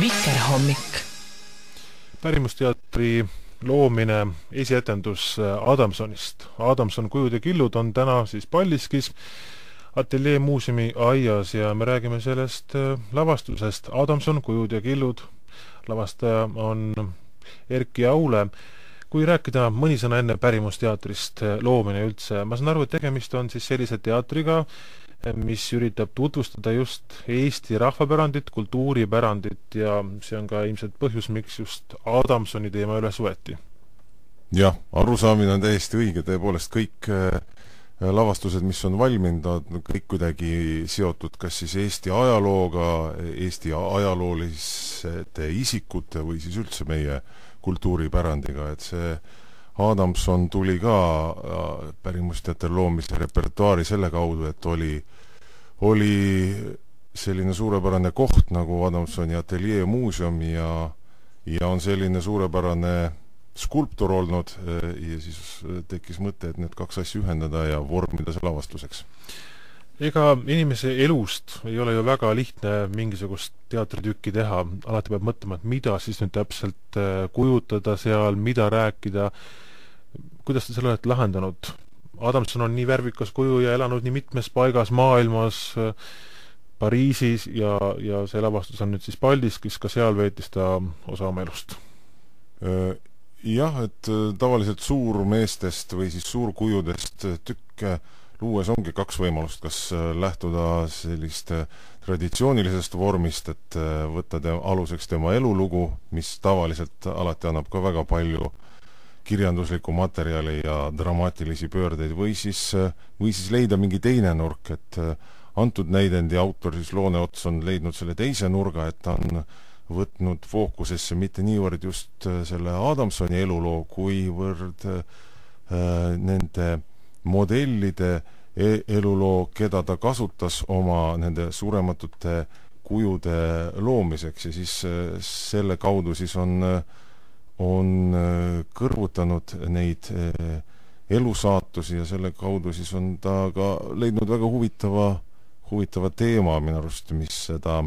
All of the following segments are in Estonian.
Vikerhommik. pärimusteatri loomine, esietendus Adamsonist. Adamson Kujud ja killud on täna siis Paldiskis ateljee muuseumi aias ja me räägime sellest äh, lavastusest Adamson Kujud ja killud. lavastaja on Erki Aule. kui rääkida mõni sõna enne pärimusteatrist äh, loomine üldse, ma saan aru, et tegemist on siis sellise teatriga, mis üritab tutvustada just Eesti rahvapärandit, kultuuripärandit ja see on ka ilmselt põhjus, miks just Adamsoni teema üles võeti. jah, arusaamine on täiesti õige, tõepoolest kõik äh, lavastused, mis on valminud, on kõik kuidagi seotud kas siis Eesti ajalooga, Eesti ajalooliste isikute või siis üldse meie kultuuripärandiga, et see Adamson tuli ka äh, pärimusteater loomise repertuaari selle kaudu, et oli, oli selline suurepärane koht nagu Adamsoni ateljee muuseum ja ja on selline suurepärane skulptor olnud äh, ja siis äh, tekkis mõte, et need kaks asja ühendada ja vormida see lavastuseks. ega inimese elust ei ole ju väga lihtne mingisugust teatritükki teha, alati peab mõtlema, et mida siis nüüd täpselt kujutada seal, mida rääkida, kuidas te selle olete lahendanud? Adamson on nii värvikas kuju ja elanud nii mitmes paigas maailmas, Pariisis ja, ja see lavastus on nüüd siis Paldiskis, ka seal veetis ta osa oma elust? Jah, et tavaliselt suurmeestest või siis suurkujudest tükke luues ongi kaks võimalust, kas lähtuda sellist traditsioonilisest vormist, et võtta te aluseks tema elulugu, mis tavaliselt alati annab ka väga palju äh, kirjanduslikku materjali ja dramaatilisi pöördeid või siis, või siis leida mingi teine nurk, et äh, antud näidendi autor siis Loone Ots on leidnud selle teise nurga, et ta on võtnud fookusesse mitte niivõrd just äh, selle Adamsoni eluloo, kuivõrd äh, nende modellide e eluloo, keda ta kasutas oma nende surematute kujude loomiseks ja siis äh, selle kaudu siis on äh, on äh, kõrvutanud neid äh, elusaatusi ja selle kaudu siis on ta ka leidnud väga huvitava, huvitava teema minu arust, mis seda,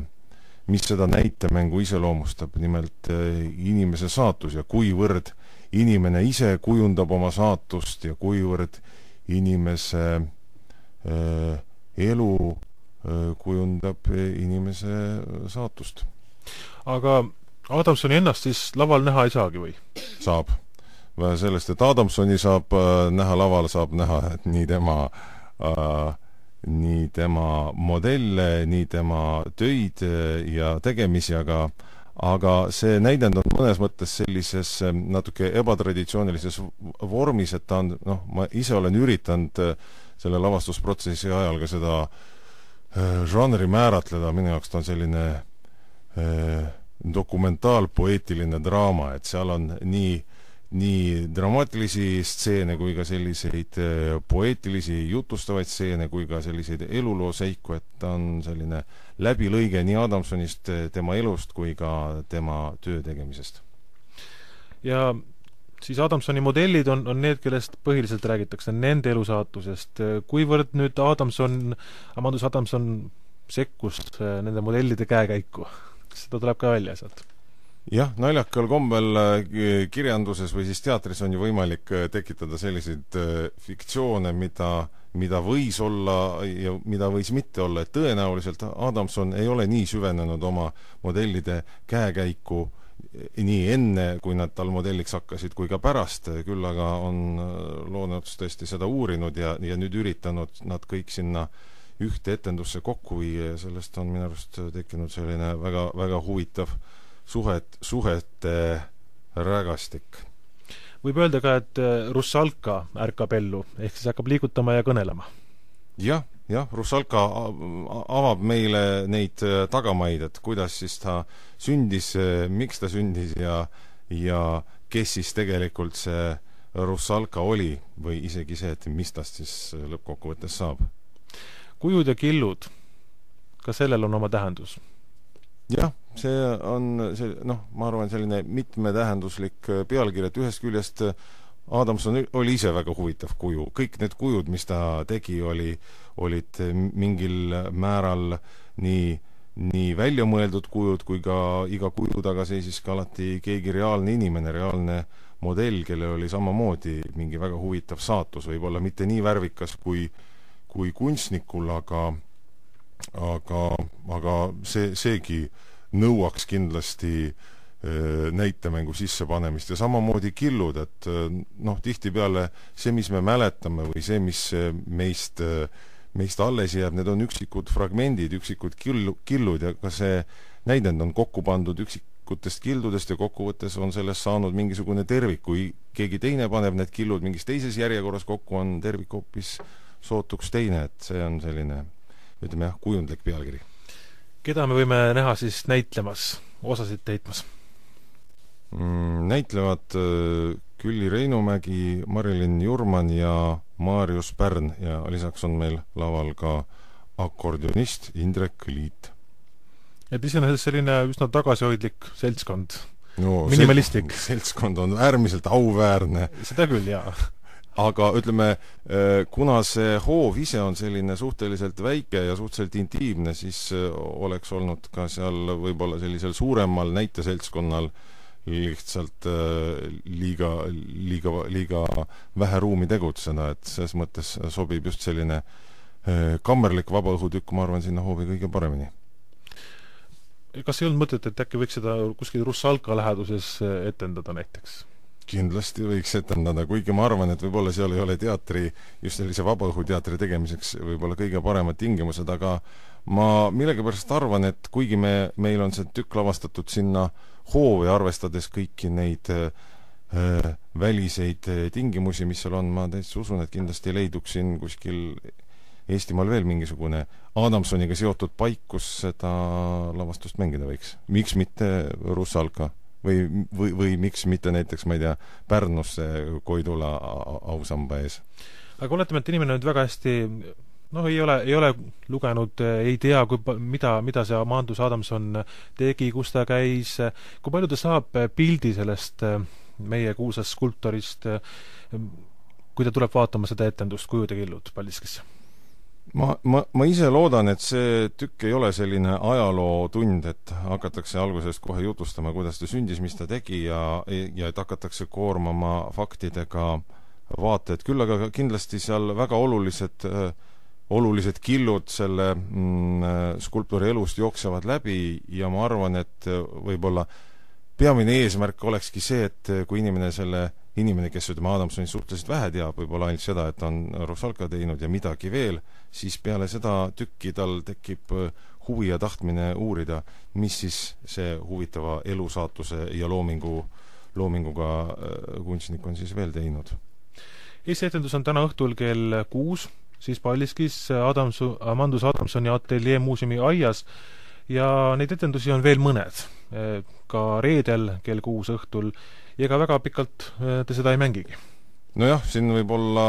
mis seda näitemängu iseloomustab, nimelt äh, inimese saatus ja kuivõrd inimene ise kujundab oma saatust ja kuivõrd inimese äh, elu äh, kujundab inimese saatust. aga Adamsoni ennast siis laval näha ei saagi või? saab. sellest, et Adamsoni saab äh, näha laval, saab näha nii tema äh, nii tema modelle, nii tema töid äh, ja tegemisi, aga aga see näidend on mõnes mõttes sellises äh, natuke ebatraditsioonilises vormis, et ta on, noh, ma ise olen üritanud selle lavastusprotsessi ajal ka seda žanri määratleda, minu jaoks ta on selline äh, dokumentaalpoeetiline draama, et seal on nii, nii dramaatilisi stseene kui ka selliseid äh, poeetilisi jutustavaid stseene kui ka selliseid elulooseiku, et ta on selline läbilõige nii Adamsonist, äh, tema elust kui ka tema töö tegemisest. ja siis Adamsoni modellid on, on need, kellest põhiliselt räägitakse, nende elusaatusest. kuivõrd nüüd Adamson, Amandus Adamson sekkus äh, nende modellide käekäiku? Seda tuleb ka välja sealt. jah, naljakal kombel äh, kirjanduses või siis teatris on ju võimalik äh, tekitada selliseid äh, fiktsioone, mida mida võis olla ja mida võis mitte olla, et tõenäoliselt Adamson ei ole nii süvenenud oma modellide käekäiku nii enne, kui nad tal modelliks hakkasid, kui ka pärast, küll aga on Looneots tõesti seda uurinud ja, ja nüüd üritanud nad kõik sinna äh, ühte etendusse kokku viia ja sellest on minu arust tekkinud selline väga, väga huvitav suhet, suhete rägastik. võib öelda ka, et äh, Russalka ärkab ellu, ehk siis hakkab liigutama ja kõnelema ja,? jah, jah, Russalka avab meile neid äh, tagamaid, et kuidas siis ta sündis, äh, miks ta sündis ja ja kes siis tegelikult see Russalka oli või isegi see, et mis tast siis lõppkokkuvõttes saab kujud ja killud, ka sellel on oma tähendus? jah, see on see noh, ma arvan, selline mitmetähenduslik äh, pealkiri, et ühest küljest äh, Adamson oli ise väga huvitav kuju, kõik need kujud, mis ta tegi, oli, olid mingil määral nii nii väljamõeldud kujud kui ka iga kuju taga seisis ka alati keegi reaalne inimene, reaalne modell, kellel oli samamoodi mingi väga huvitav saatus, võib-olla mitte nii värvikas kui, kui kunstnikul, aga aga, aga see, seegi nõuaks kindlasti äh, näitemängu sissepanemist ja samamoodi killud, et äh, noh, tihtipeale see, mis me mäletame või see, mis meist, meist alles jääb, need on üksikud fragmendid, üksikud killu, killud ja ka see näidend on kokku pandud üksikutest kildudest ja kokkuvõttes on sellest saanud mingisugune tervik, kui keegi teine paneb need killud mingis teises järjekorras kokku, on tervik hoopis sootuks teine, et see on selline ütleme jah, kujundlik pealkiri. keda me võime näha siis näitlemas, osasid täitmas mm,? Näitlevad äh, Külli Reinumägi, Marilyn Jurman ja Marius Pärn ja lisaks on meil laval ka akordionist Indrek Liit. et iseenesest selline üsna tagasihoidlik seltskond no, minimalistlik sel. seltskond on äärmiselt auväärne. seda küll, jaa aga ütleme, äh, kuna see hoov ise on selline suhteliselt väike ja suhteliselt intiimne, siis äh, oleks olnud ka seal võib-olla sellisel suuremal näiteseltskonnal lihtsalt äh, liiga, liiga, liiga vähe ruumi tegutseda, et selles mõttes sobib just selline kammerlik vabaõhutükk, ma arvan, sinna hoovi kõige paremini kas ei olnud mõtet, et äkki võiks seda kuskil Russalka läheduses etendada näiteks? Kindlasti võiks etendada, kuigi ma arvan, et võib-olla seal ei ole teatri, just sellise vabaõhuteatri tegemiseks võib-olla kõige paremad tingimused, aga ma millegipärast arvan, et kuigi me, meil on see tükk lavastatud sinna hoovi, arvestades kõiki neid äh, väliseid tingimusi, mis seal on, ma täitsa usun, et kindlasti leiduks siin kuskil Eestimaal veel mingisugune Adamsoniga seotud paik, kus seda lavastust mängida võiks. miks mitte Russalka? Või, või, või miks mitte näiteks, ma ei tea, Pärnusse Koidula ausamba ees. aga oletame, et inimene nüüd väga hästi noh, ei ole, ei ole lugenud, ei tea, kui, mida, mida see Amandus Adamson tegi, kus ta käis, kui palju ta saab pildi sellest meie kuulsast skulptorist, kui ta tuleb vaatama seda etendust Kujude killud Paldiskisse? Ma, ma, ma ise loodan, et see tükk ei ole selline ajalootund, et hakatakse algusest kohe jutustama, kuidas ta sündis, mis ta tegi ja, ja et hakatakse koormama faktidega vaated, küll aga kindlasti seal väga olulised äh, olulised killud selle mm, skulpturi elust jooksevad läbi ja ma arvan, et võib-olla peamine eesmärk olekski see, et kui inimene selle inimene, kes ütleme, Adamsoni suhteliselt vähe teab, võib-olla ainult seda, et ta on Rusalka teinud ja midagi veel, siis peale seda tükki tal tekib äh, huvi ja tahtmine uurida, mis siis see huvitava elusaatuse ja loomingu, loominguga äh, kunstnik on siis veel teinud. eessetendus on täna õhtul kell kuus, siis Paldiskis Adamsu, Amandus Adamsoni ateljee muuseumi aias ja neid etendusi on veel mõned. Äh, ka reedel kell kuus õhtul ja ega väga pikalt äh, te seda ei mängigi. nojah, siin võib-olla,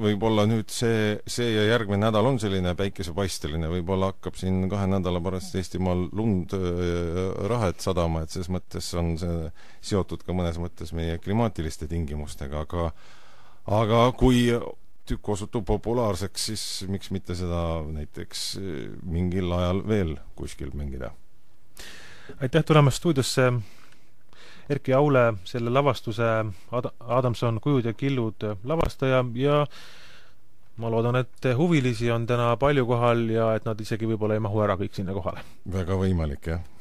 võib-olla nüüd see, see ja järgmine nädal on selline päikesepaisteline, võib-olla hakkab siin kahe nädala pärast Eestimaal lund äh, rahet sadama, et selles mõttes on see seotud ka mõnes mõttes meie klimaatiliste tingimustega, aga aga kui tükk osutub populaarseks, siis miks mitte seda näiteks mingil ajal veel kuskil mängida. Aitäh tulemast stuudiosse Erki Aule, selle lavastuse Ad-, Adamson Kujud ja killud lavastaja ja ma loodan, et huvilisi on täna palju kohal ja et nad isegi võib-olla ei mahu ära kõik sinna kohale. väga võimalik, jah